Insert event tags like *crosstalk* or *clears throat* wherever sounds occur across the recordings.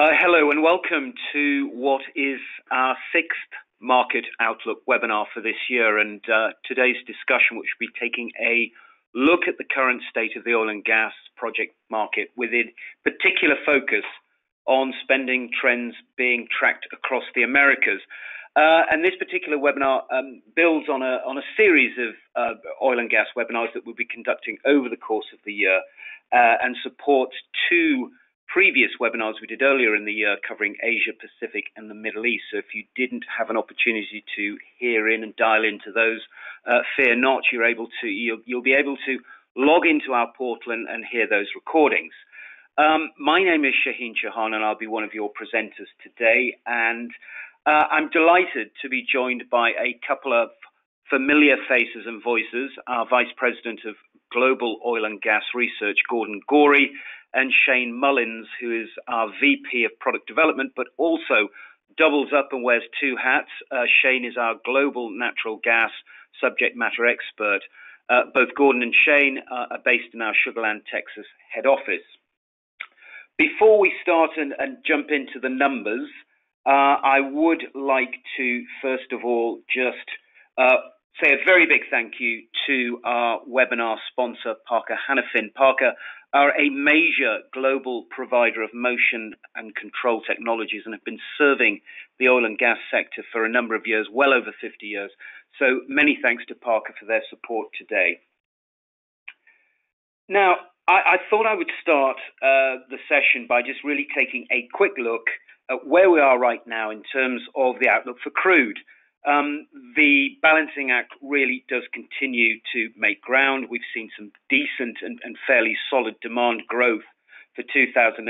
Hello, and welcome to what is our sixth market outlook webinar for this year. And uh, today's discussion, which will be taking a look at the current state of the oil and gas project market with a particular focus on spending trends being tracked across the Americas. Uh, and this particular webinar builds on a series of oil and gas webinars that we'll be conducting over the course of the year, and supports two previous webinars we did earlier in the year covering Asia Pacific and the Middle East. So if you didn't have an opportunity to hear in and dial into those, uh, fear not, you'll be able to log into our portal and hear those recordings. Um, my name is Shaheen Shahan, and I'll be one of your presenters today. And uh, I'm delighted to be joined by a couple of familiar faces and voices, our Vice President of Global Oil and Gas Research, Gordon Gorey, and Shane Mullins, who is our VP of Product Development, but also doubles up and wears two hats. Uh, Shane is our global natural gas subject matter expert. Uh, Both Gordon and Shane are based in our Sugar Land, Texas head office. Before we start and and jump into the numbers, uh, I would like to, first of all, just say a very big thank you to our webinar sponsor, Parker Hannifin. Parker are a major global provider of motion and control technologies and have been serving the oil and gas sector for a number of years, well over 50 years. So many thanks to Parker for their support today. Now, I thought I would start uh, the session by just really taking a quick look at where we are right now in terms of the outlook for crude. Um, the Balancing Act really does continue to make ground. We've seen some decent and, and fairly solid demand growth for 2018,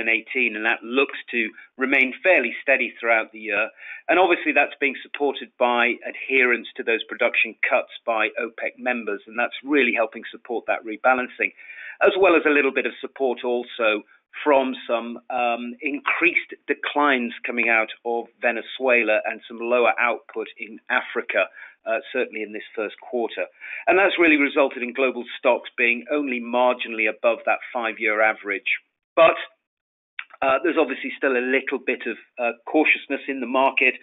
and that looks to remain fairly steady throughout the year. And obviously, that's being supported by adherence to those production cuts by OPEC members, and that's really helping support that rebalancing, as well as a little bit of support also from some um, increased declines coming out of Venezuela and some lower output in Africa, uh, certainly in this first quarter. And that's really resulted in global stocks being only marginally above that five-year average. But uh, there's obviously still a little bit of uh, cautiousness in the market.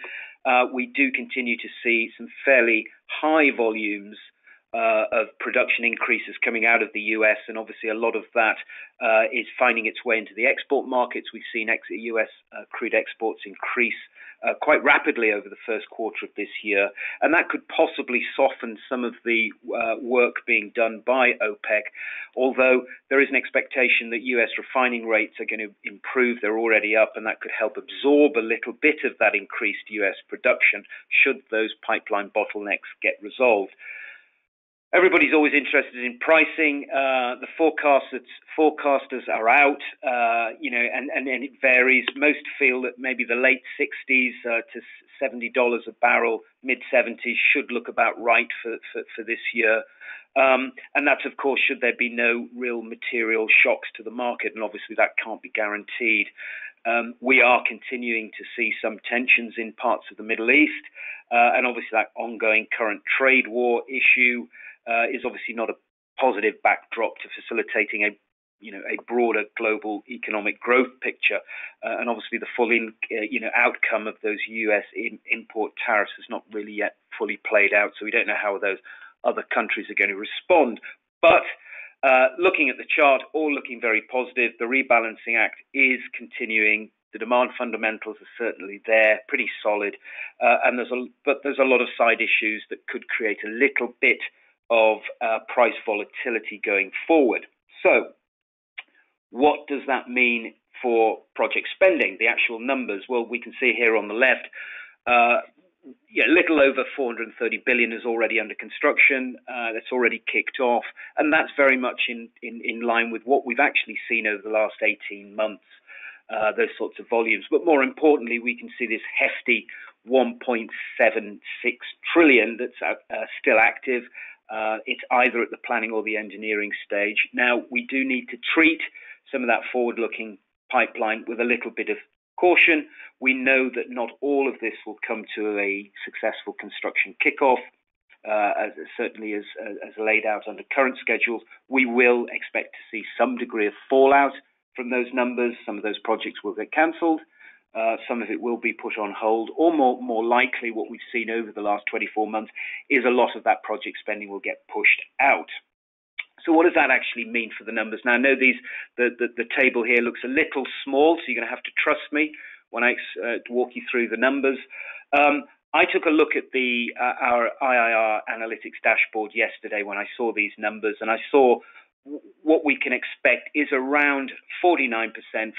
We do continue to see some fairly high volumes Uh, of production increases coming out of the U.S., and obviously a lot of that uh, is finding its way into the export markets. We've seen ex- U.S. Uh, crude exports increase quite rapidly over the first quarter of this year, and that could possibly soften some of the work being done by OPEC. Although there is an expectation that U.S. refining rates are going to improve. They're already up, and that could help absorb a little bit of that increased U.S. production should those pipeline bottlenecks get resolved. Everybody's always interested in pricing. The forecasters are out, uh, you know, and it varies. Most feel that maybe the late $60s to $70 a barrel, mid-$70s should look about right for this year. Um, and that's, of course, should there be no real material shocks to the market, and obviously that can't be guaranteed. We are continuing to see some tensions in parts of the Middle East. Uh, and obviously that ongoing current trade war issue Uh, is obviously not a positive backdrop to facilitating a you know a broader global economic growth picture. Uh, and obviously the full in, uh, you know, outcome of those U.S. import tariffs has not really yet fully played out, so we don't know how those other countries are going to respond. But looking at the chart, all looking very positive. The Rebalancing Act is continuing. The demand fundamentals are certainly there, pretty solid. And there's a but there's a lot of side issues that could create a little bit of uh, price volatility going forward. So, what does that mean for project spending, the actual numbers? Well, we can see here on the left, uh, a little over 430 billion is already under construction. Uh, that's already kicked off, and that's very much in line with what we've actually seen over the last 18 months, those sorts of volumes. But more importantly, we can see this hefty 1.76 trillion that's still active. Uh, it's either at the planning or the engineering stage. Now, we do need to treat some of that forward-looking pipeline with a little bit of caution. We know that not all of this will come to a successful construction kickoff, uh, certainly as laid out under current schedules. We will expect to see some degree of fallout from those numbers. Some of those projects will get canceled. Uh, some of it will be put on hold, or more, more likely, what we've seen over the last 24 months is a lot of that project spending will get pushed out. So what does that actually mean for the numbers? Now, I know these the, the, the table here looks a little small, so you're going to have to trust me when I uh, walk you through the numbers. Um, I took a look at the uh, our IIR analytics dashboard yesterday when I saw these numbers, and I saw what we can expect is around 49%, 50%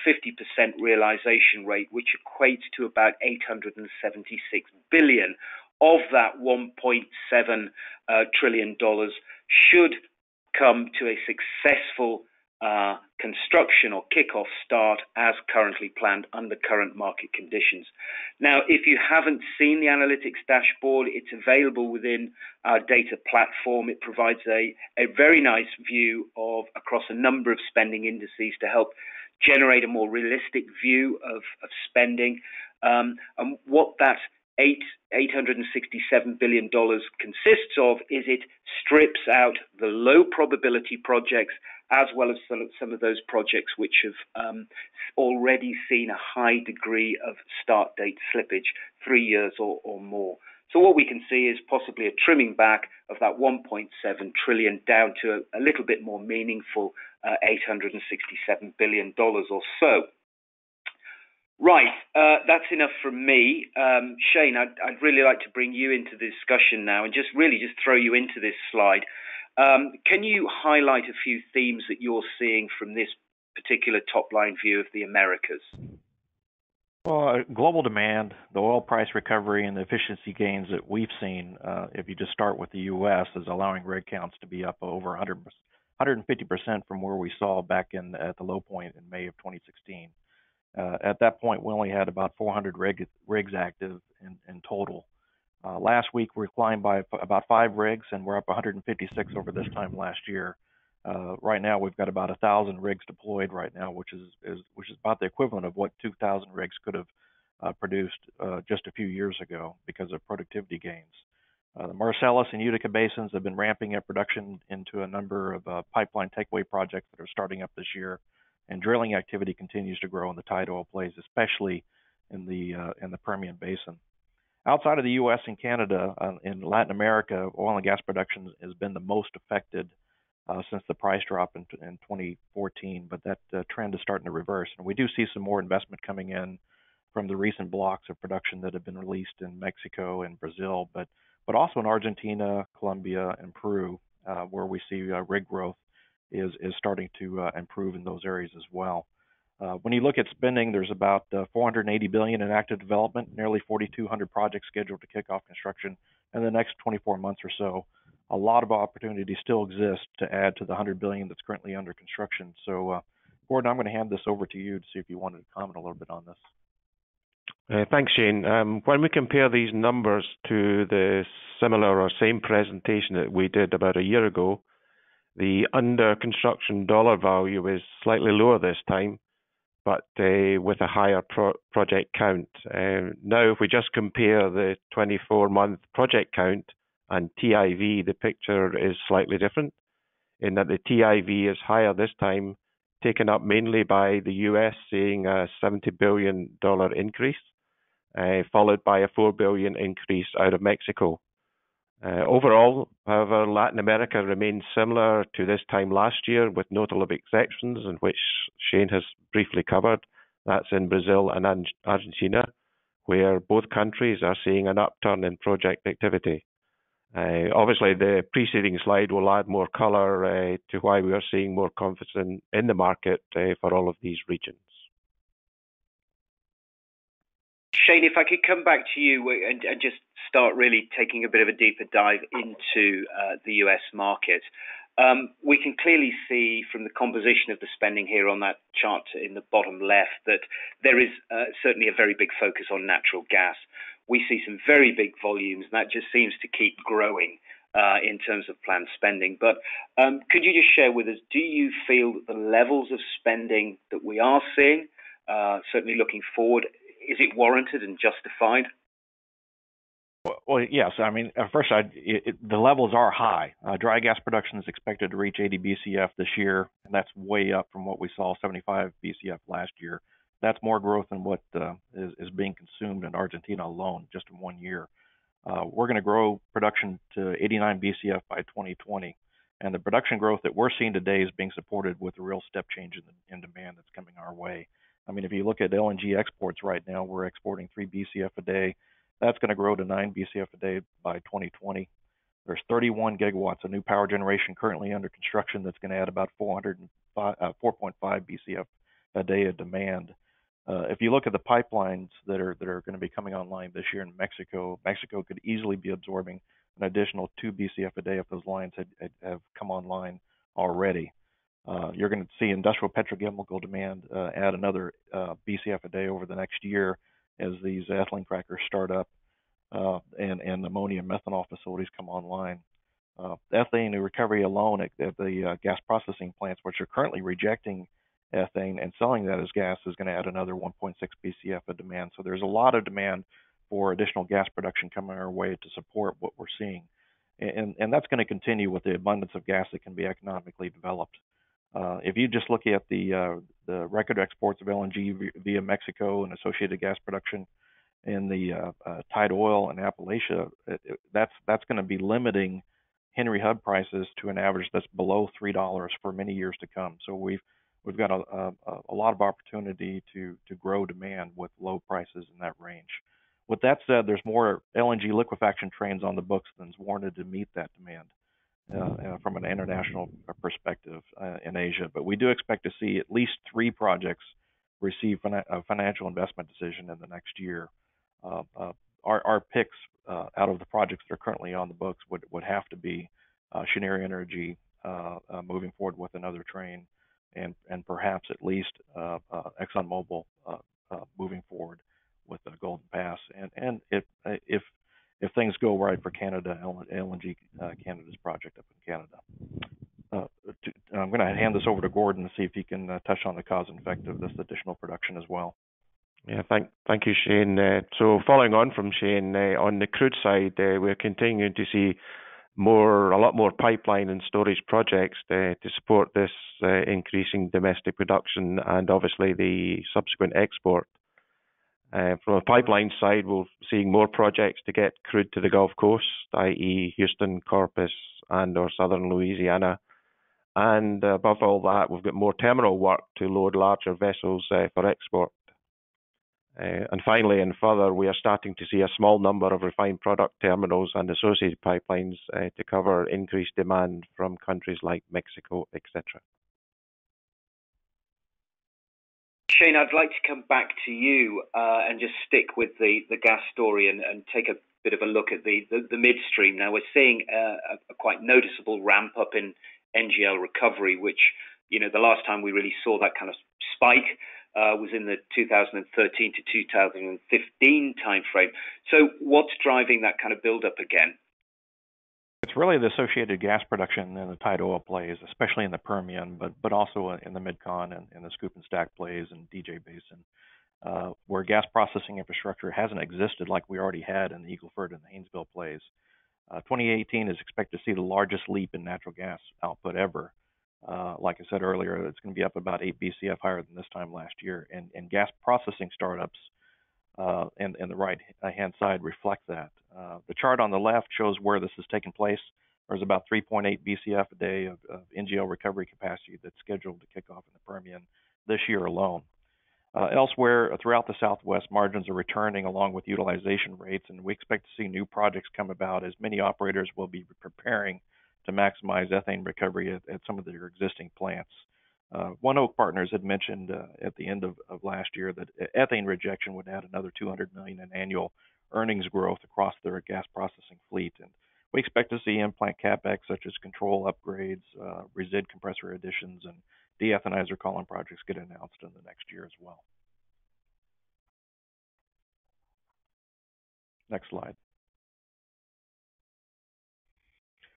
realization rate, which equates to about 876 billion. Of that 1.7 uh, trillion dollars should come to a successful construction or kickoff start as currently planned under current market conditions. Now, if you haven't seen the analytics dashboard, it's available within our data platform. It provides a, a very nice view of across a number of spending indices to help generate a more realistic view of, of spending. Um, and what that eight, $867 billion consists of is it strips out the low probability projects as well as some, some of those projects which have um, already seen a high degree of start date slippage, three years or, or more. So what we can see is possibly a trimming back of that 1.7 trillion down to a, a little bit more meaningful uh, 867 billion dollars or so. Right, uh, that's enough from me. Um, Shane, I'd, I'd, really like to bring you into the discussion now and just really just throw you into this slide. Um, can you highlight a few themes that you're seeing from this particular top line view of the Americas? Well, uh, global demand, the oil price recovery, and the efficiency gains that we've seen, uh, if you just start with the U.S., is allowing rig counts to be up over 100, 150% from where we saw back in at the low point in May of 2016. Uh, at that point, we only had about 400 rig, rigs active in, in total. Uh, last week, we climbed by about five rigs, and we're up 156 over this time last year. Uh, right now, we've got about a thousand rigs deployed right now, which is, is which is about the equivalent of what 2,000 rigs could have uh, produced uh, just a few years ago because of productivity gains. Uh, the Marcellus and Utica basins have been ramping up production into a number of pipeline takeaway projects that are starting up this year and drilling activity continues to grow in the tight oil plays, especially in the uh, in the Permian Basin. Outside of the U.S. and Canada, uh, in Latin America, oil and gas production has been the most affected uh, since the price drop in, in 2014. But that uh, trend is starting to reverse, and we do see some more investment coming in from the recent blocks of production that have been released in Mexico and Brazil, but but also in Argentina, Colombia, and Peru, uh, where we see uh, rig growth is is starting to uh, improve in those areas as well. Uh, when you look at spending, there's about uh, 480 billion in active development, nearly 4,200 projects scheduled to kick off construction in the next 24 months or so. A lot of opportunity still exists to add to the 100 billion that's currently under construction. So, uh, Gordon, I'm going to hand this over to you to see if you wanted to comment a little bit on this. Uh, thanks, Shane. Um, when we compare these numbers to the similar or same presentation that we did about a year ago, the under construction dollar value is slightly lower this time, but uh, with a higher pro- project count. Uh, now, if we just compare the 24 month project count and TIV, the picture is slightly different in that the TIV is higher this time, taken up mainly by the US, seeing a $70 billion increase, uh, followed by a $4 billion increase out of Mexico. Uh, overall, however, Latin America remains similar to this time last year, with notable exceptions, in which Shane has briefly covered. That's in Brazil and Argentina, where both countries are seeing an upturn in project activity. Uh, obviously, the preceding slide will add more color uh, to why we are seeing more confidence in the market for all of these regions. Shane, if I could come back to you and just start really taking a bit of a deeper dive into uh, the US market. Um, we can clearly see from the composition of the spending here on that chart in the bottom left that there is uh, certainly a very big focus on natural gas. We see some very big volumes, and that just seems to keep growing. Uh, in terms of planned spending. But um, could you just share with us, do you feel that the levels of spending that we are seeing, uh, certainly looking forward, is it warranted and justified? Well, yes. I mean, first, I, the levels are high. Uh, dry gas production is expected to reach 80 BCF this year, and that's way up from what we saw 75 BCF last year. that's more growth than what uh, is, is being consumed in Argentina alone just in one year. Uh, we're going to grow production to 89 BCF by 2020. And the production growth that we're seeing today is being supported with a real step change in, the, in demand that's coming our way. I mean, if you look at LNG exports right now, we're exporting 3 BCF a day. That's going to grow to 9 BCF a day by 2020. There's 31 gigawatts of new power generation currently under construction that's going to add about 4.5 uh, BCF a day of demand. Uh, if you look at the pipelines that are that are going to be coming online this year in Mexico, Mexico could easily be absorbing an additional 2 BCF a day if those lines had, had have come online already. Uh, you're going to see industrial petrochemical demand uh, add another uh, BCF a day over the next year as these ethylene crackers start up uh, and, and ammonia and methanol facilities come online. Uh, ethane recovery alone at, at the uh, gas processing plants, which are currently rejecting ethane and selling that as gas, is going to add another 1.6 BCF of demand. So there's a lot of demand for additional gas production coming our way to support what we're seeing. And, and that's going to continue with the abundance of gas that can be economically developed. Uh, if you just look at the uh, the record exports of LNG via Mexico and associated gas production in the uh, uh, oil in Appalachia, it, it, that's that's going to be limiting Henry Hub prices to an average that's below three dollars for many years to come. So we've we've got a, a, a lot of opportunity to to grow demand with low prices in that range. With that said, there's more LNG liquefaction trains on the books than's warranted to meet that demand uh, uh, from an international perspective uh, in Asia. But we do expect to see at least three projects receive a financial investment decision in the next year. Uh, uh, our, our, picks uh, out of the projects that are currently on the books would, would have to be Cheniere Energy moving forward with another train, and and perhaps at least ExxonMobil moving forward with the Golden Pass. And and if if if things go right for Canada, LNG uh, Canada's project up in Canada. Uh, to, I'm going to hand this over to Gordon to see if he can uh, touch on the cause and effect of this additional production as well. Yeah, thank thank you, Shane. Uh, so following on from Shane, uh, on the crude side, uh, we're continuing to see more, a lot more pipeline and storage projects to support this increasing domestic production and obviously the subsequent export. Uh, from a pipeline side, we're seeing more projects to get crude to the Gulf Coast, i.e., Houston, Corpus, and or southern Louisiana. And above all that, we've got more terminal work to load larger vessels uh, for export. Uh, and finally, and further, we are starting to see a small number of refined product terminals and associated pipelines to cover increased demand from countries like Mexico, etc. Shane, I'd like to come back to you uh, and just stick with the, the gas story and, and take a bit of a look at the, the, the midstream. Now, we're seeing a, a, quite noticeable ramp up in NGL recovery, which, you know, the last time we really saw that kind of spike uh, was in the 2013 to 2015 timeframe. So, what's driving that kind of build up again? It's really the associated gas production in the tight oil plays, especially in the Permian, but but also in the Midcon and in the Scoop and Stack plays and DJ Basin, uh, where gas processing infrastructure hasn't existed like we already had in the Eagle Ford and the Haynesville plays. Uh, 2018 is expected to see the largest leap in natural gas output ever. Uh, like I said earlier, it's going to be up about 8 BCF higher than this time last year, and, and gas processing startups uh, and, and the right hand side reflect that. Uh, the chart on the left shows where this is taking place. There's about 3.8 BCF a day of, of, NGL recovery capacity that's scheduled to kick off in the Permian this year alone. Uh, elsewhere uh, throughout the Southwest, margins are returning along with utilization rates, and we expect to see new projects come about as many operators will be preparing to maximize ethane recovery at, at some of their existing plants. Uh, ONEOK Partners had mentioned uh, at the end of, of, last year that ethane rejection would add another 200 million in annual earnings growth across their gas processing fleet, and we expect to see in-plant capex such as control upgrades, uh, resid compressor additions, and deethanizer column projects get announced in the next year as well. Next slide.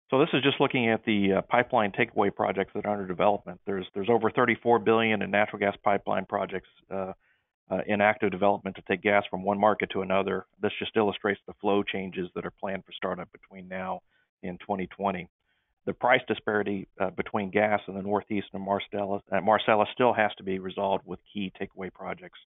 So this is just looking at the uh, pipeline takeaway projects that are under development. There's there's over 34 billion in natural gas pipeline projects uh, uh, in active development to take gas from one market to another. This just illustrates the flow changes that are planned for startup between now and 2020. the price disparity uh, between gas in the Northeast and Marcellus, Marcellus still has to be resolved with key takeaway projects.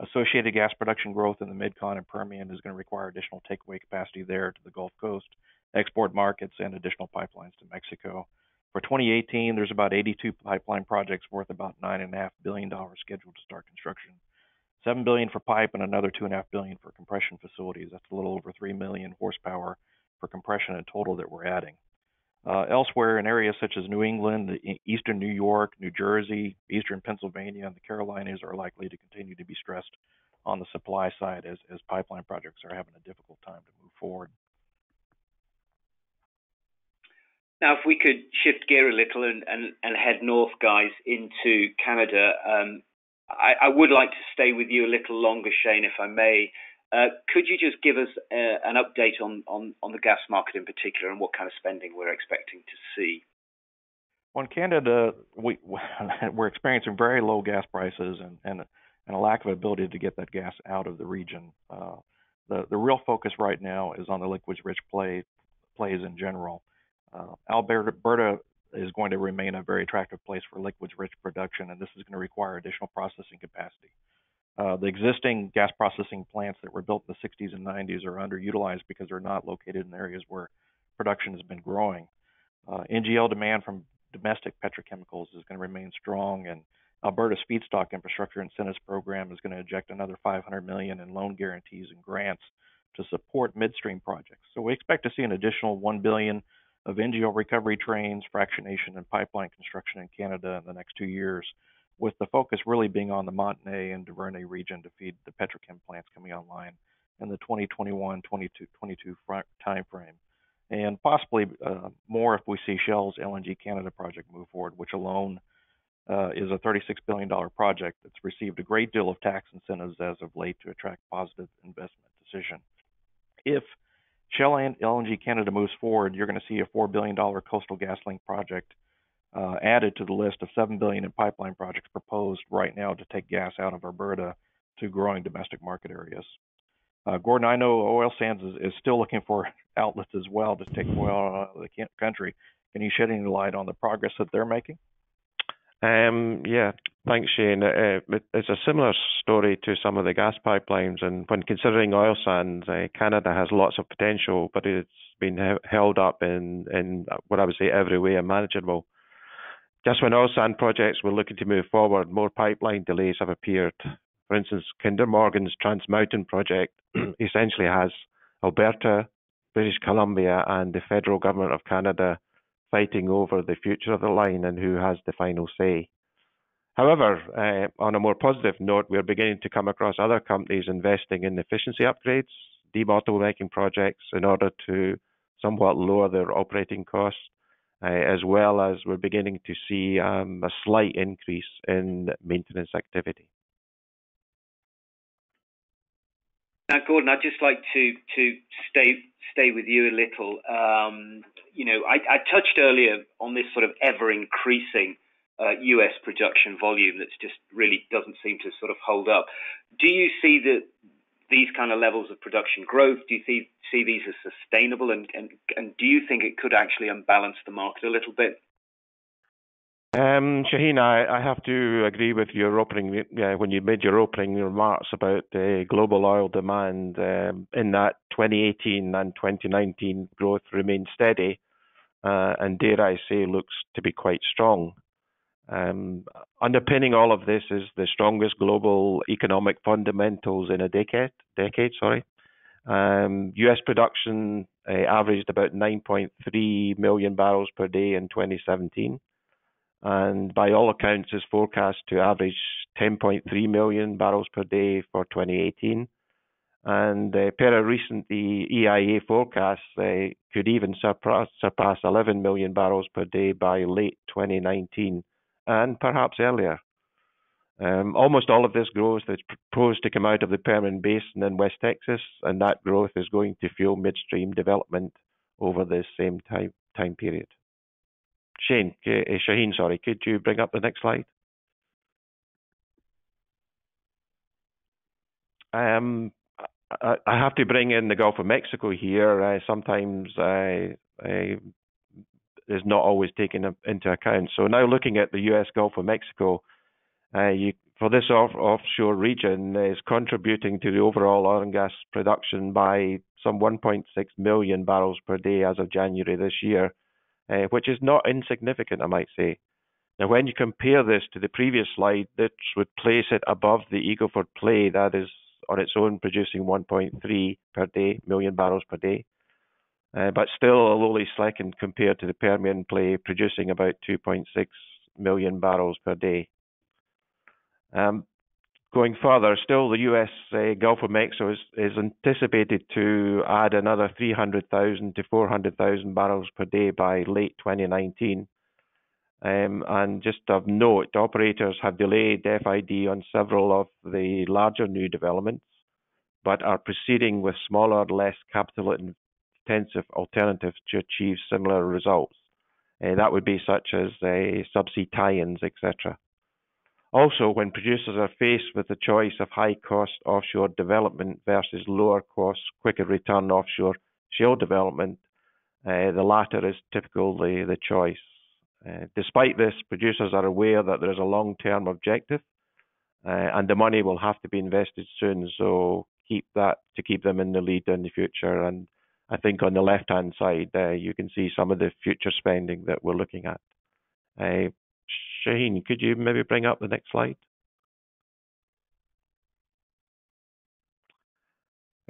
Associated gas production growth in the Midcon and Permian is going to require additional takeaway capacity there to the Gulf Coast, export markets, and additional pipelines to Mexico. For 2018, there's about 82 pipeline projects worth about $9.5 billion scheduled to start construction. 7 billion for pipe and another 2.5 billion for compression facilities. That's a little over three million horsepower for compression in total that we're adding. Uh, elsewhere in areas such as New England, eastern New York, New Jersey, eastern Pennsylvania, and the Carolinas are likely to continue to be stressed on the supply side as, as pipeline projects are having a difficult time to move forward. Now, if we could shift gear a little and, and, and head north, guys, into Canada, um, I, I, would like to stay with you a little longer, Shane, if I may. Uh, could you just give us uh, an update on, on, on the gas market in particular and what kind of spending we're expecting to see? Well, in Canada, we, *laughs* we're experiencing very low gas prices and, and, and a lack of ability to get that gas out of the region. Uh, the, the real focus right now is on the liquids rich play, plays in general. Uh, Alberta is going to remain a very attractive place for liquids rich production, and this is going to require additional processing capacity. Uh, the existing gas processing plants that were built in the 60s and 90s are underutilized because they're not located in areas where production has been growing. Uh, NGL demand from domestic petrochemicals is going to remain strong, and Alberta's feedstock infrastructure incentives program is going to inject another 500 million in loan guarantees and grants to support midstream projects. So we expect to see an additional 1 billion of NGL recovery trains, fractionation, and pipeline construction in Canada in the next two years with the focus really being on the Montney and Duvernay region to feed the petrochem plants coming online in the 2021 22, 22 timeframe. And possibly uh, more if we see Shell's LNG Canada project move forward, which alone uh, is a $36 billion project that's received a great deal of tax incentives as of late to attract positive investment decision. If Shell and LNG Canada moves forward, you're going to see a $4 billion coastal GasLink project uh, added to the list of 7 billion in pipeline projects proposed right now to take gas out of Alberta to growing domestic market areas. Uh, Gordon, I know oil sands is, is, still looking for *laughs* outlets as well to take oil out of the country. Can you shed any light on the progress that they're making? Um, yeah, thanks, Shane. Uh, it's a similar story to some of the gas pipelines, and when considering oil sands, uh, Canada has lots of potential, but it's been held up in, in what I would say every way imaginable. Just when oil sand projects were looking to move forward, more pipeline delays have appeared. For instance, Kinder Morgan's Trans Mountain project *clears throat* essentially has Alberta, British Columbia, and the federal government of Canada fighting over the future of the line and who has the final say. However, uh, on a more positive note, we're beginning to come across other companies investing in efficiency upgrades, debottlenecking projects in order to somewhat lower their operating costs uh, as well as we're beginning to see um, a slight increase in maintenance activity. Now, Gordon, I'd just like to to stay stay with you a little. Um, you know, I, I, touched earlier on this sort of ever increasing uh, U.S. production volume that's just really doesn't seem to sort of hold up. Do you see that these kind of levels of production growth? Do you see, see these as sustainable? And, and, and do you think it could actually unbalance the market a little bit? Um, Shaheen, I, have to agree with your opening uh, when you made your opening remarks about uh, global oil demand. Um, in that 2018 and 2019 growth remained steady, uh, and dare I say, looks to be quite strong. Um, underpinning all of this is the strongest global economic fundamentals in a decade. Decade, sorry. Um, U.S. production uh, averaged about 9.3 million barrels per day in 2017, and by all accounts is forecast to average 10.3 million barrels per day for 2018. And uh, per a recent EIA forecast, uh, could even surpass, surpass 11 million barrels per day by late 2019 and perhaps earlier. Um, almost all of this growth is proposed to come out of the Permian Basin in West Texas, and that growth is going to fuel midstream development over this same time time period. Shane, uh, Shaheen, sorry, could you bring up the next slide? Um, I, I have to bring in the Gulf of Mexico here. Uh, sometimes I, I is not always taken into account. So now looking at the U.S. Gulf of Mexico, uh, you, for this off, offshore region is contributing to the overall oil and gas production by some 1.6 million barrels per day as of January this year, uh, which is not insignificant, I might say. Now, when you compare this to the previous slide, this would place it above the Eagle play, that is on its own producing 1.3 per day million barrels per day, uh, but still a lowly second compared to the Permian play producing about 2.6 million barrels per day. Um, going further, still the U.S. Uh, Gulf of Mexico is, is anticipated to add another 300,000 to 400,000 barrels per day by late 2019. Um, and just of note, operators have delayed FID on several of the larger new developments, but are proceeding with smaller, less capital intensive alternatives to achieve similar results. Uh, that would be such as uh, subsea tie-ins, etc. Also, when producers are faced with the choice of high cost offshore development versus lower cost, quicker return offshore shale development, uh, the latter is typically the choice. Uh, despite this, producers are aware that there is a long term objective uh, and the money will have to be invested soon. So keep that to keep them in the lead in the future. And I think on the left hand side, uh, you can see some of the future spending that we're looking at. Shaheen, could you maybe bring up the next slide?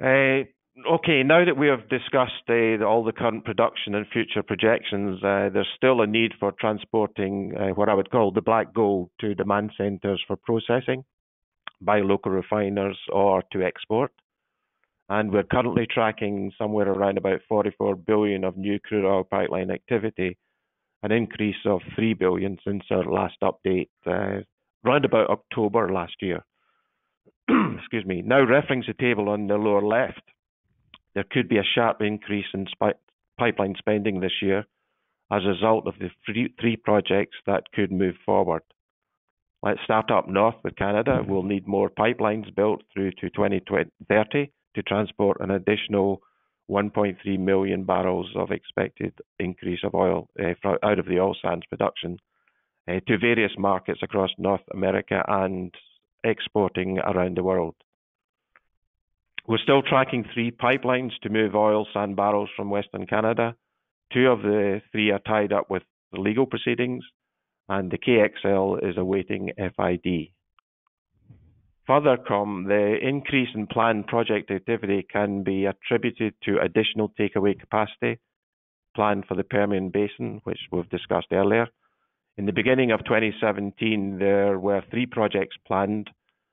Uh, okay, now that we have discussed uh, all the current production and future projections, uh, there's still a need for transporting what I would call the black gold to demand centres for processing by local refiners or to export. And we're currently tracking somewhere around about 44 billion of new crude oil pipeline activity an increase of 3 billion since our last update, uh, around about October last year. *clears throat* Excuse me. Now, referencing the table on the lower left, there could be a sharp increase in pipeline spending this year as a result of the three projects that could move forward. Let's start up north with Canada. We'll need more pipelines built through to 2030 to transport an additional 1.3 million barrels of expected increase of oil uh, out of the oil sands production uh, to various markets across North America and exporting around the world. We're still tracking three pipelines to move oil sand barrels from Western Canada. Two of the three are tied up with the legal proceedings, and the KXL is awaiting FID. Furthercom, the increase in planned project activity can be attributed to additional takeaway capacity planned for the Permian Basin, which we've discussed earlier. In the beginning of 2017, there were three projects planned,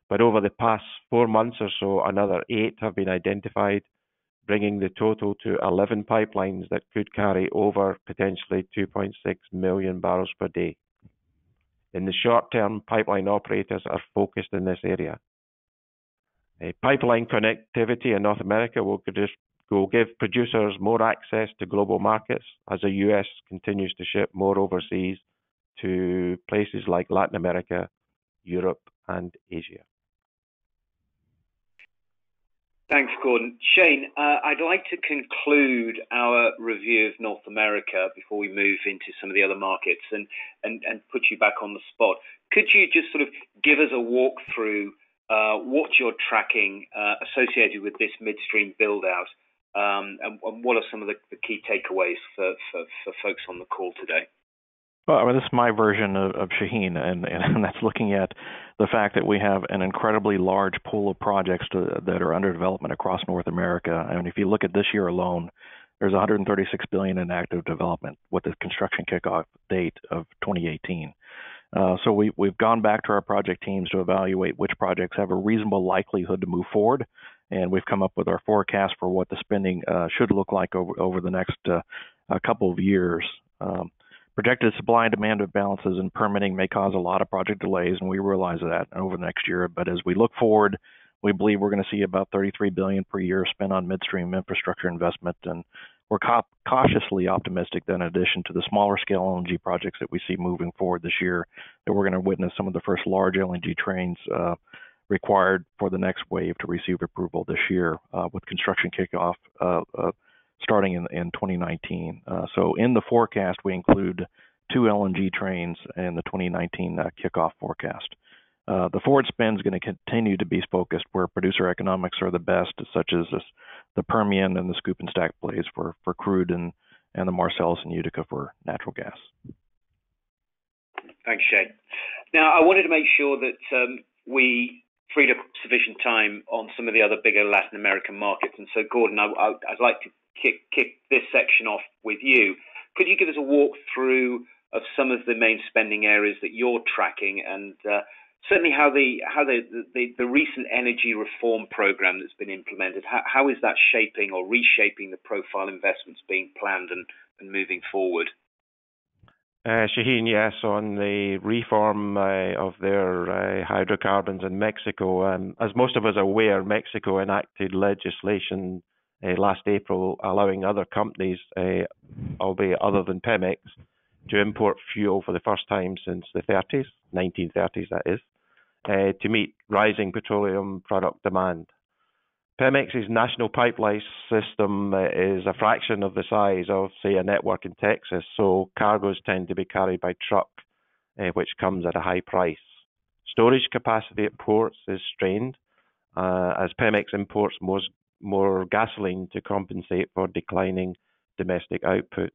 but over the past four months or so, another eight have been identified, bringing the total to 11 pipelines that could carry over potentially 2.6 million barrels per day. In the short term, pipeline operators are focused in this area. pipeline connectivity in North America will, will give producers more access to global markets as the U.S. continues to ship more overseas to places like Latin America, Europe, and Asia. Thanks, Gordon. Shane, uh, I'd like to conclude our review of North America before we move into some of the other markets and, put you back on the spot. Could you just sort of give us a walkthrough uh, what you're tracking uh, associated with this midstream build out um, and, what are some of the, key takeaways for folks on the call today? Well, I mean, this is my version of, of Shaheen, and, and *laughs* that's looking at the fact that we have an incredibly large pool of projects to, that are under development across North America. I mean, if you look at this year alone, there's 136 billion in active development with the construction kickoff date of 2018. Uh, so we, we've gone back to our project teams to evaluate which projects have a reasonable likelihood to move forward, and we've come up with our forecast for what the spending uh, should look like over over the next uh, couple of years. Um, Projected supply and demand imbalances and permitting may cause a lot of project delays, and we realize that over the next year. But as we look forward, we believe we're going to see about 33 billion per year spent on midstream infrastructure investment, and we're cautiously optimistic that in addition to the smaller scale LNG projects that we see moving forward this year, that we're going to witness some of the first large LNG trains uh, required for the next wave to receive approval this year, uh, with construction kickoff uh, uh starting in, in 2019. Uh, so in the forecast, we include two LNG trains in the 2019 uh, kickoff forecast. Uh, the forward spend is going to continue to be focused where producer economics are the best, such as this, the Permian and the Scoop and Stack plays for, for crude and, and the Marcellus and Utica for natural gas. Thanks, Shane. Now, I wanted to make sure that um, we freed up sufficient time on some of the other bigger Latin American markets. And so, Gordon, I, would like to kick, kick this section off with you. Could you give us a walkthrough of some of the main spending areas that you're tracking and uh, certainly how the how the, the, the recent energy reform program that's been implemented how, how is that shaping or reshaping the profile investments being planned and, and moving forward uh, Shaheen, yes, on the reform uh, of their uh, hydrocarbons in Mexico. Um, as most of us are aware, Mexico enacted legislation last April allowing other companies, uh, albeit other than Pemex, to import fuel for the first time since the 30s, 1930s that is, uh, to meet rising petroleum product demand. Pemex's national pipeline system uh, is a fraction of the size of, say, a network in Texas, so cargoes tend to be carried by truck, uh, which comes at a high price. Storage capacity at ports is strained uh, as Pemex imports more, more gasoline to compensate for declining domestic output.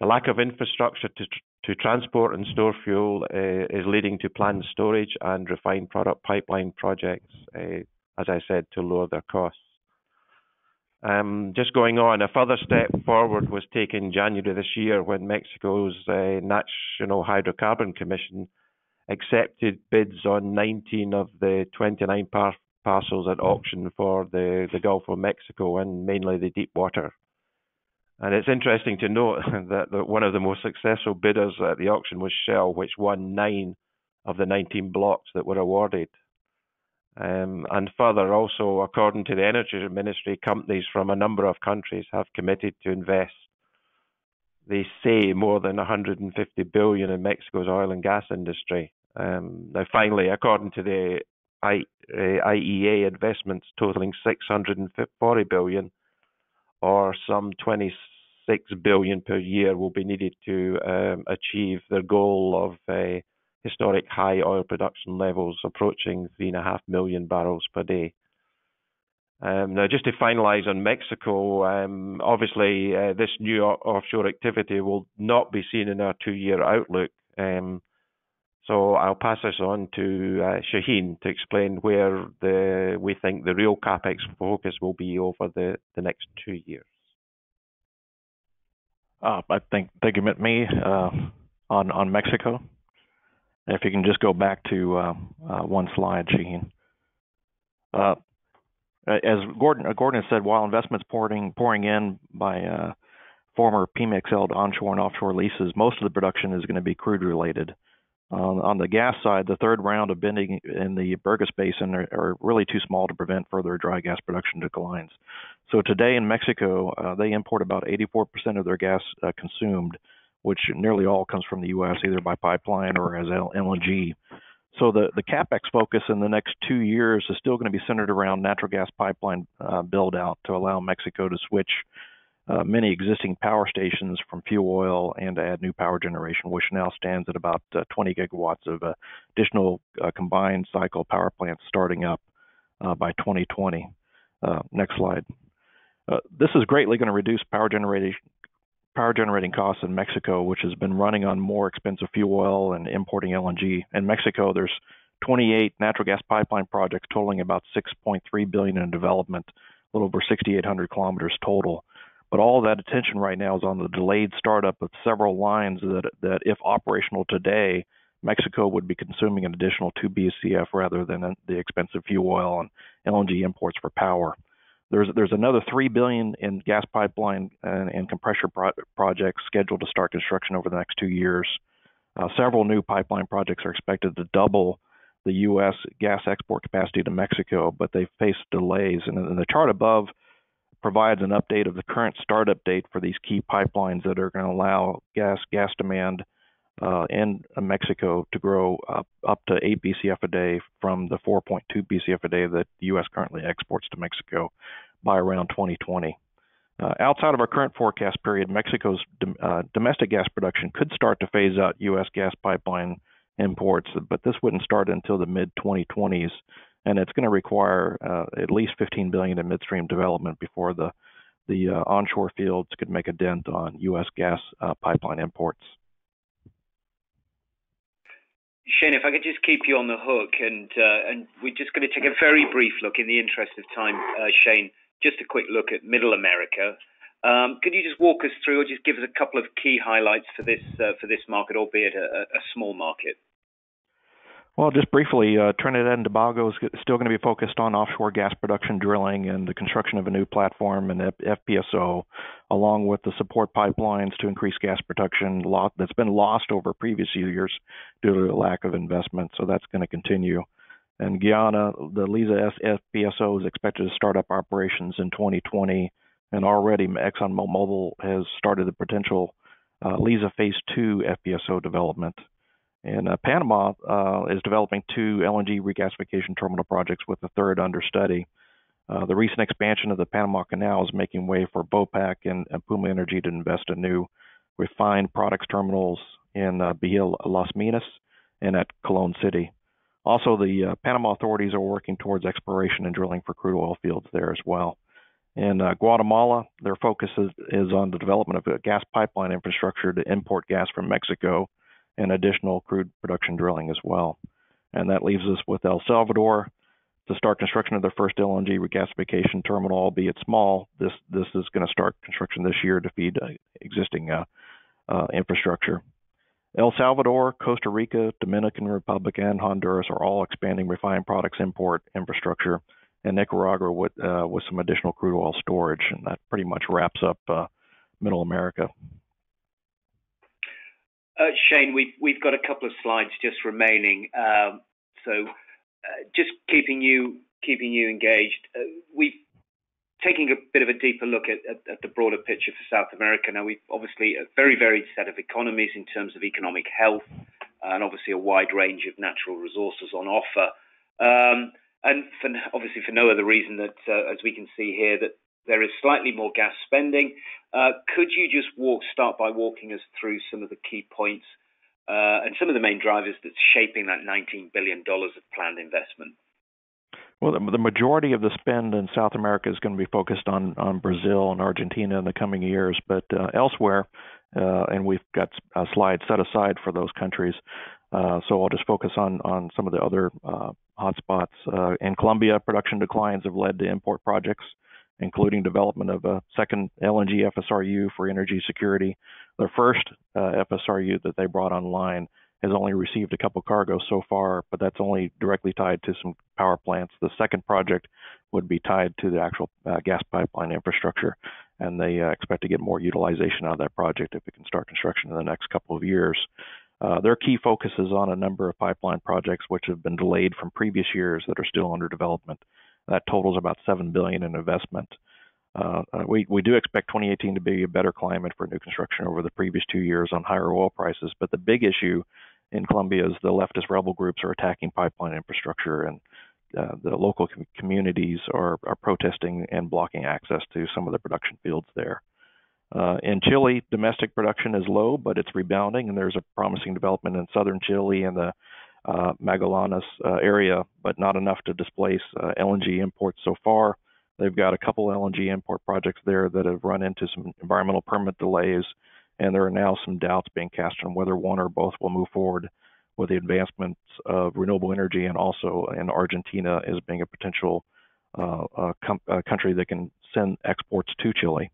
The lack of infrastructure to, to transport and store fuel uh, is leading to planned storage and refined product pipeline projects, uh, as I said, to lower their costs. Um, just going on, a further step forward was taken in January this year when Mexico's uh, National Hydrocarbon Commission accepted bids on 19 of the 29 par- parcels at auction for the, the Gulf of Mexico and mainly the deep water and it's interesting to note *laughs* that, one of the most successful bidders at the auction was Shell, which won nine of the 19 blocks that were awarded. Um, and further, also, according to the Energy Ministry, companies from a number of countries have committed to invest, they say, more than 150 billion in Mexico's oil and gas industry. Um, now, finally, according to the I, uh, IEA, investments totaling 640 billion or some 26 billion per year will be needed to um, achieve their goal of uh, historic high oil production levels approaching 3.5 million barrels per day. Um, now, just to finalize on Mexico, um, obviously uh, this new offshore activity will not be seen in our two-year outlook. Um, so I'll pass this on to uh, Shaheen to explain where the we think the real capex focus will be over the, the next two years. Uh, I think think you meant me uh, on on Mexico. If you can just go back to uh, uh one slide, Shaheen. Uh, as Gordon Gordon has said, while investments pouring pouring in by former Pemex-held onshore and offshore leases, most of the production is going to be crude related. Um, on the gas side, the third round of bending in the Burgos Basin are, are, really too small to prevent further dry gas production declines. So today in Mexico, uh, they import about 84% of their gas uh, consumed, which nearly all comes from the U.S. either by pipeline or as LNG. So the, the capex focus in the next two years is still going to be centered around natural gas pipeline uh, build out to allow Mexico to switch uh, many existing power stations from fuel oil and to add new power generation, which now stands at about uh, 20 gigawatts of additional uh, combined cycle power plants starting up uh, by 2020. Uh, next slide. this is greatly going to reduce power generating power generating costs in Mexico, which has been running on more expensive fuel oil and importing LNG. In Mexico, there's 28 natural gas pipeline projects totaling about 6.3 billion in development, a little over 6,800 kilometers total. But all that attention right now is on the delayed startup of several lines that, that if operational today, Mexico would be consuming an additional 2 BCF rather than the expensive fuel oil and LNG imports for power. There's there's another 3 billion in gas pipeline and, and compressor pro- projects scheduled to start construction over the next two years. Uh, several new pipeline projects are expected to double the U.S. gas export capacity to Mexico, but they face delays. And in the chart above provides an update of the current startup date for these key pipelines that are going to allow gas gas demand uh, in Mexico to grow up, up to 8 BCF a day from the 4.2 BCF a day that the U.S. currently exports to Mexico by around 2020. Uh, outside of our current forecast period, Mexico's uh, domestic gas production could start to phase out U.S. gas pipeline imports, but this wouldn't start until the mid 2020s, and it's going to require uh, at least 15 billion in midstream development before the the uh, onshore fields could make a dent on U.S. gas uh, pipeline imports. Shane, if I could just keep you on the hook, and uh, and we're just going to take a very brief look, in the interest of time, Shane, just a quick look at Middle America. Um, could you just walk us through, or just give us a couple of key highlights for this uh, for this market, albeit a, a small market? Well, just briefly, uh, Trinidad and Tobago is still going to be focused on offshore gas production drilling and the construction of a new platform and FPSO, along with the support pipelines to increase gas production that's been lost over previous years due to a lack of investment. So that's going to continue. And Guyana, the Liza FPSO is expected to start up operations in 2020, and already ExxonMobil has started the potential uh, Liza Phase 2 FPSO development. And uh, Panama uh, is developing two LNG regasification terminal projects with a third under study. Uh, the recent expansion of the Panama Canal is making way for Vopak and, and Puma Energy to invest in new refined products terminals in uh, Bahia Las Minas and at Colon City. Also, the uh, Panama authorities are working towards exploration and drilling for crude oil fields there as well. In uh, Guatemala, their focus is, is, on the development of a gas pipeline infrastructure to import gas from Mexico and additional crude production drilling as well. And that leaves us with El Salvador to start construction of their first LNG regasification terminal, albeit small. This this is going to start construction this year to feed uh, existing uh, uh, infrastructure. El Salvador, Costa Rica, Dominican Republic, and Honduras are all expanding refined products import infrastructure, and Nicaragua with, uh, with some additional crude oil storage. And that pretty much wraps up uh, Middle America. Uh, Shane, we've got a couple of slides just remaining, um, so uh, just keeping you keeping you engaged. Uh, we've taking a bit of a deeper look at, the broader picture for South America. Now, we've obviously a very varied set of economies in terms of economic health, and obviously a wide range of natural resources on offer. Um, and obviously, for no other reason that, as we can see here, that there is slightly more gas spending. Uh, could you just walk, start by walking us through some of the key points uh, and some of the main drivers that's shaping that $19 billion of planned investment? Well, the, majority of the spend in South America is going to be focused on Brazil and Argentina in the coming years, but uh, elsewhere, and we've got a slide set aside for those countries. So I'll just focus on some of the other hotspots. In Colombia, production declines have led to import projects, including development of a second LNG FSRU for energy security. The first uh, FSRU that they brought online has only received a couple cargoes so far, but that's only directly tied to some power plants. The second project would be tied to the actual uh, gas pipeline infrastructure, and they uh, expect to get more utilization out of that project if it can start construction in the next couple of years. Uh, their key focus is on a number of pipeline projects which have been delayed from previous years that are still under development. That totals about seven billion in investment. Uh, uh we, we do expect 2018 to be a better climate for new construction over the previous two years on higher oil prices, but the big issue in Colombia is the leftist rebel groups are attacking pipeline infrastructure and uh, the local com- communities are, are protesting and blocking access to some of the production fields there. Uh, in Chile, domestic production is low, but it's rebounding, and there's a promising development in southern Chile and the uh, Magallanes uh, area, but not enough to displace uh, LNG imports so far. They've got a couple LNG import projects there that have run into some environmental permit delays and there are now some doubts being cast on whether one or both will move forward with the advancements of renewable energy and also in Argentina as being a potential uh, uh, com- uh, country that can send exports to Chile.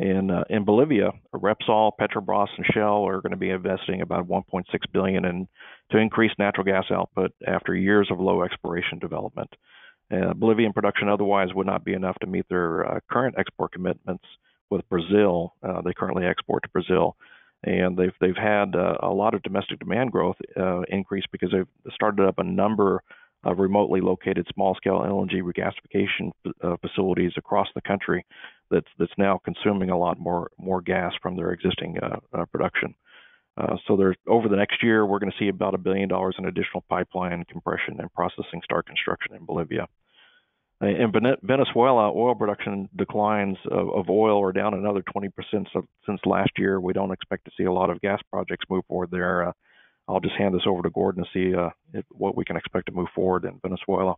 And uh, in Bolivia, Repsol, Petrobras, and Shell are going to be investing about 1.6 billion in to increase natural gas output after years of low exploration development. Uh, Bolivian production otherwise would not be enough to meet their uh, current export commitments with Brazil. Uh, they currently export to Brazil, and they've they've had uh, a lot of domestic demand growth uh, increase because they've started up a number of remotely located small-scale LNG regasification uh, facilities across the country that's that's now consuming a lot more more gas from their existing uh, uh, production. so there, over the next year, we're going to see about a billion dollars in additional pipeline compression and processing start construction in Bolivia. in Venezuela, oil production declines of, oil are down another 20% since last year. We don't expect to see a lot of gas projects move forward there. Uh, I'll just hand this over to Gordon to see uh, what we can expect to move forward in Venezuela.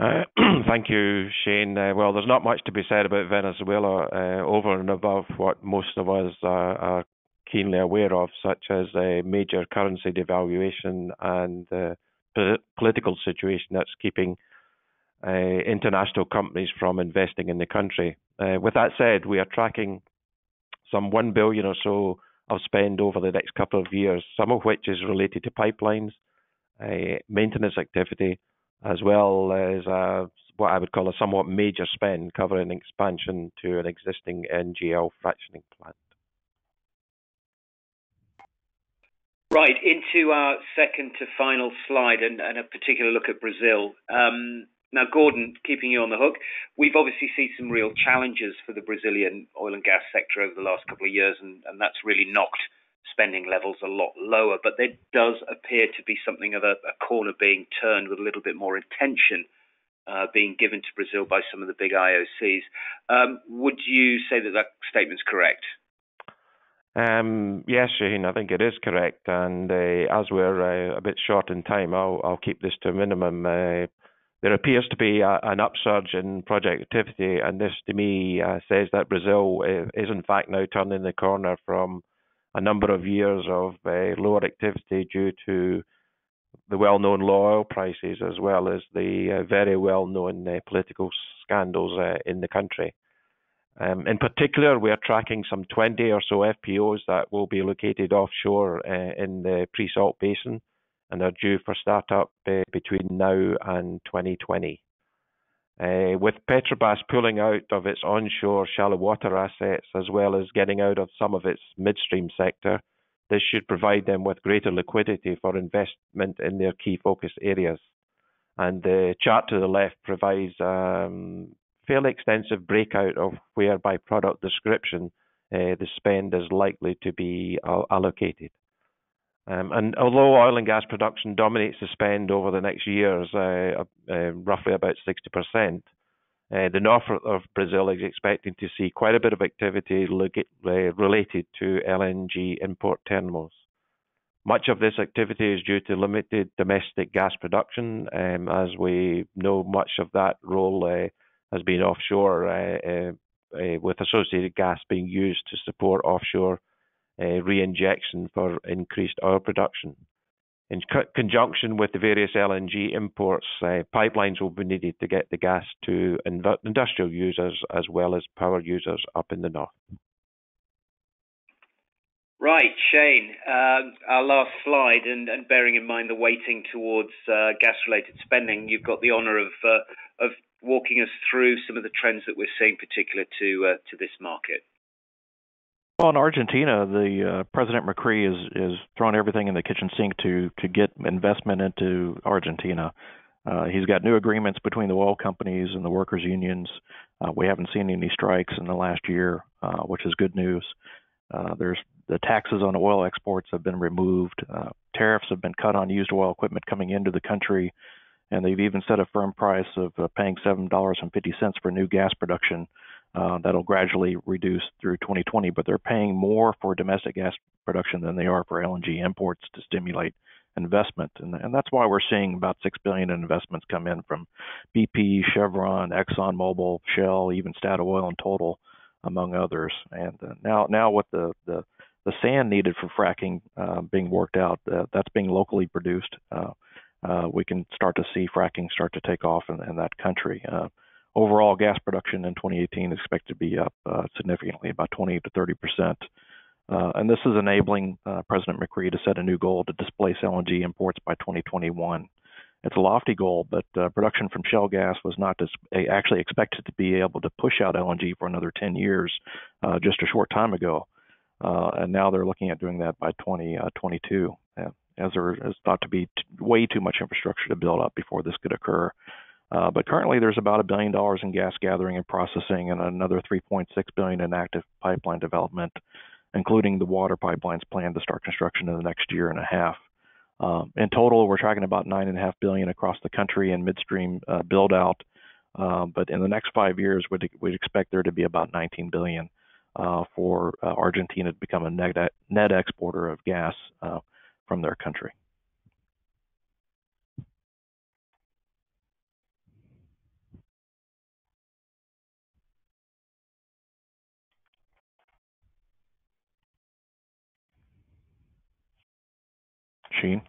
Uh, *clears throat* thank you, Shane. Uh, well, there's not much to be said about Venezuela uh, over and above what most of us are keenly aware of, such as a major currency devaluation and the political situation that's keeping uh, international companies from investing in the country. Uh, with that said, we are tracking some 1 billion or so of spend over the next couple of years, some of which is related to pipelines, maintenance activity, as well as uh, what I would call a somewhat major spend covering expansion to an existing NGL fractioning plant. Right, into our second to final slide and, a particular look at Brazil. Um, now, Gordon, keeping you on the hook, we've obviously seen some real challenges for the Brazilian oil and gas sector over the last couple of years, and that's really knocked spending levels a lot lower. But there does appear to be something of a, a corner being turned with a little bit more attention uh, being given to Brazil by some of the big IOCs. Um, would you say that that statement's correct? Um, yes, Shaheen, I think it is correct. And uh, as we're uh, a bit short in time, I'll, I'll keep this to a minimum. Uh, there appears to be a, an upsurge in project activity, and this to me uh, says that Brazil is in fact now turning the corner from a number of years of uh, lower activity due to the well-known low oil prices as well as the uh, very well-known uh, political scandals uh, in the country. Um, in particular, we are tracking some 20 or so FPOs that will be located offshore uh, in the pre-salt basin and are due for startup uh, between now and 2020. Uh, with Petrobras pulling out of its onshore shallow water assets as well as getting out of some of its midstream sector, this should provide them with greater liquidity for investment in their key focus areas. And the chart to the left provides um, fairly extensive breakout of where by product description uh, the spend is likely to be allocated. Um, and although oil and gas production dominates the spend over the next years, uh, uh, roughly about 60%, uh, the north of Brazil is expecting to see quite a bit of activity uh, related to LNG import terminals. Much of this activity is due to limited domestic gas production. Um, as we know, much of that role uh, has been offshore, uh, with associated gas being used to support offshore uh, re-injection for increased oil production. In co- conjunction with the various LNG imports, uh, pipelines will be needed to get the gas to inv- industrial users as well as power users up in the north. Right, Shane, uh, our last slide, and, and, bearing in mind the weighting towards uh, gas related spending, you've got the honour of, uh, of walking us through some of the trends that we're seeing, particular to, uh, to this market. Well, in Argentina, the uh, President Macri is is throwing everything in the kitchen sink to to get investment into Argentina. Uh, he's got new agreements between the oil companies and the workers' unions. Uh, we haven't seen any strikes in the last year, uh, which is good news. Uh, there's the taxes on oil exports have been removed. Uh, tariffs have been cut on used oil equipment coming into the country, and they've even set a firm price of uh, paying seven dollars and fifty cents for new gas production uh, that'll gradually reduce through 2020, but they're paying more for domestic gas production than they are for LNG imports to stimulate investment, and, and that's why we're seeing about six billion in investments come in from BP, Chevron, ExxonMobil, Shell, even Statoil in Total, among others. And uh, now, now with the, the the sand needed for fracking uh, being worked out, uh, that's being locally produced. Uh, uh, we can start to see fracking start to take off in, in that country. Uh, Overall, gas production in 2018 is expected to be up uh, significantly, about 20 to 30 percent. Uh, and this is enabling uh, President Macri to set a new goal to displace LNG imports by 2021. It's a lofty goal, but uh, production from shale gas was not dis- actually expected to be able to push out LNG for another 10 years uh, just a short time ago. Uh, and now they're looking at doing that by 2022, as there is thought to be t- way too much infrastructure to build up before this could occur. Uh, but currently, there's about a billion dollars in gas gathering and processing, and another 3.6 billion in active pipeline development, including the water pipelines planned to start construction in the next year and a half. Um, in total, we're tracking about nine and a half billion across the country in midstream uh, build out, Uh, but in the next five years, we'd, we'd expect there to be about 19 billion uh, for uh, Argentina to become a net, net exporter of gas uh, from their country. Shaheen.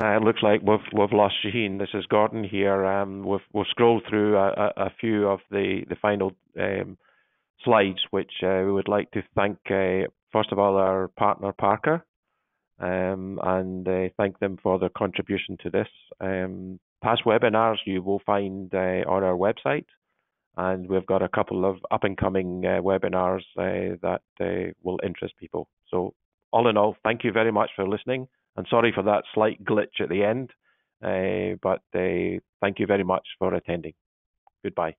Uh, it looks like we've we've lost Shaheen. This is Gordon here. Um, we've we've scrolled through a, a, a few of the the final um, slides, which uh, we would like to thank uh, first of all our partner Parker, um, and uh, thank them for their contribution to this. Um, past webinars you will find uh, on our website, and we've got a couple of up and coming uh, webinars that will interest people. So all in all, thank you very much for listening. And sorry for that slight glitch at the end, uh, but uh, thank you very much for attending. Goodbye.